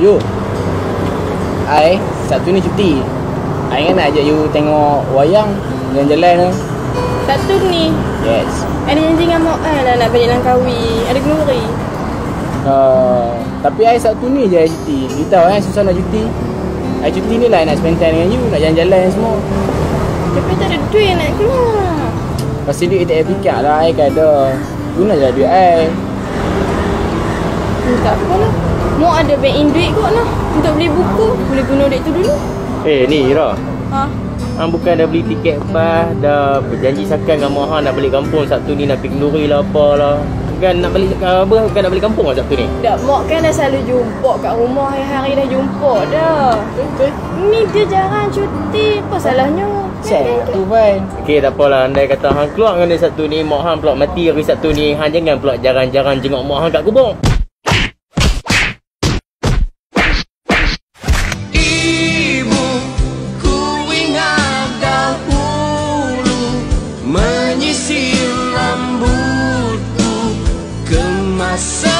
You I Sabtu ni cuti. I kan nak ajak you tengok wayang Jalan-jalan tu Sabtu ni. Yes. Ada janji dengan Mak Ai lah nak balik Langkawi Ada glori uh, Tapi I Sabtu ni je I cuti. You tahu kan susah nak cuti. I cuti ni lah I nak spend time dengan you Nak jalan-jalan semua. Tapi tak ada duit nak keluar. Pasal duit tak payah fikir lah I kan ada Guna je lah duit I? Hmm, Tak apalah Mak ada bank in duit kot lah Untuk beli buku. Boleh guna duit tu dulu. Eh ni Ira. Ha. Hang bukan dah beli tiket bas Dah berjanji sakan dengan mak hang nak balik kampung Sabtu ni nak pergi kenduri lah apalah Kan nak balik uh, apa Bukan nak balik kampung lah Sabtu ni? Tak, Mak kan dah selalu jumpa kat rumah Hari-hari dah jumpa dah. Betul. Ni dia jarang cuti Apa salahnya? Cek tu fine Okey tak apalah. Andai kata hang keluar dengan dia Sabtu ni Mak hang pula mati hari Sabtu ni Hang jangan pula jarang-jarang jenguk mak hang kat kubur coração.